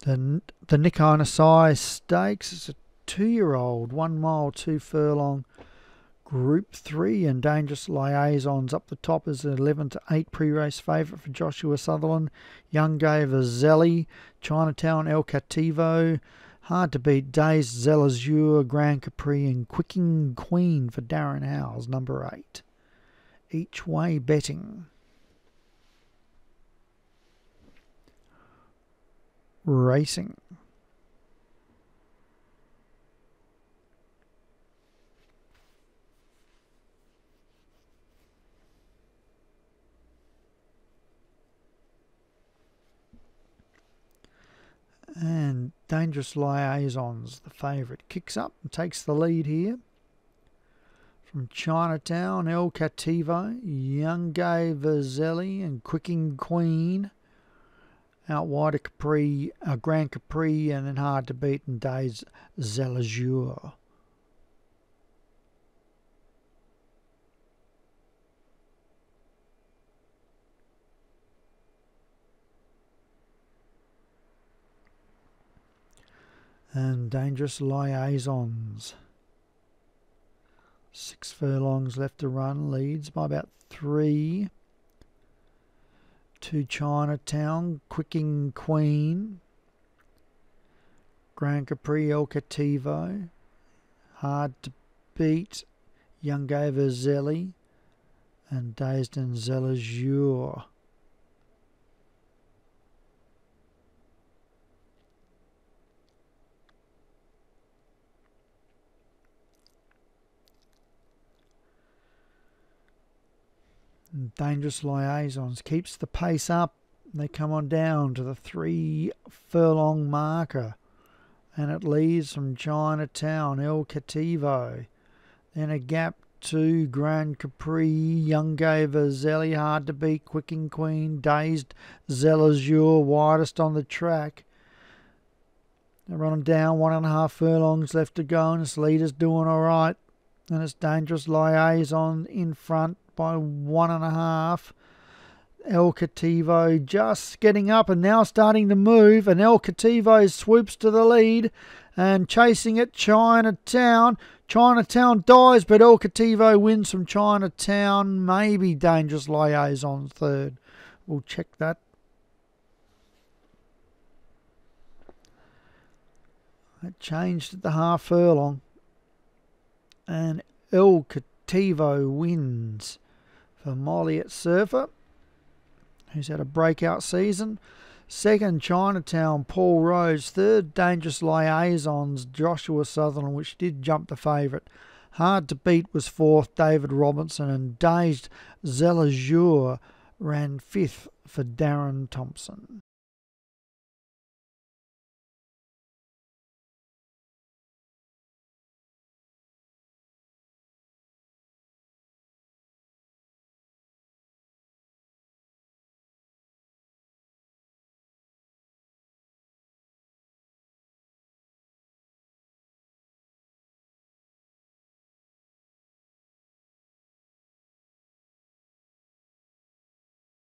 The, the Nikkei Nisai Stakes is a two-year-old, one mile, two furlong, Group 3 and Dangerous Liaisons up the top is an 11 to 8 pre-race favourite for Joshua Sutherland. Young Gay Vazelli, Chinatown El Cativo, Hard to beat Days, Zelazure, Grand Capri and Quicking Queen for Darren Howes, number 8. Each way betting. Racing. And Dangerous Liaisons, the favourite, kicks up and takes the lead here. From Chinatown, El Cativo, Young Gay Verzelli, and Quicking Queen. Out wide of Capri, uh, Grand Capri, and then hard to beat in Days Zelazure. and dangerous liaisons. Six furlongs left to run, leads by about three to Chinatown, Quicking Queen, Grand Capri El Cativo, Hard to Beat, Young Gaverzelli, and Dazed and Zelazure. Dangerous Liaisons keeps the pace up. They come on down to the three furlong marker and it leads from Chinatown, El Cativo. Then a gap to Grand Capri, Young Gay Verzelli, hard to beat, Quicking Queen, Dazed Zelazure, widest on the track. They're running down, one and a half furlongs left to go, and its leader's doing all right. And it's Dangerous Liaison in front by one and a half. El Cativo just getting up and now starting to move, and El Cativo swoops to the lead and chasing it. Chinatown. Chinatown dies, but El Cativo wins from Chinatown. Maybe Dangerous Liaison third. We'll check that. It changed at the half furlong. And El Cativo wins for Molly at Surfer, who's had a breakout season. Second, Chinatown, Paul Rose. Third, Dangerous Liaisons, Joshua Sutherland, which did jump the favourite. Hard to beat was fourth, David Robinson, and Dazed Zelazure ran fifth for Darren Thompson.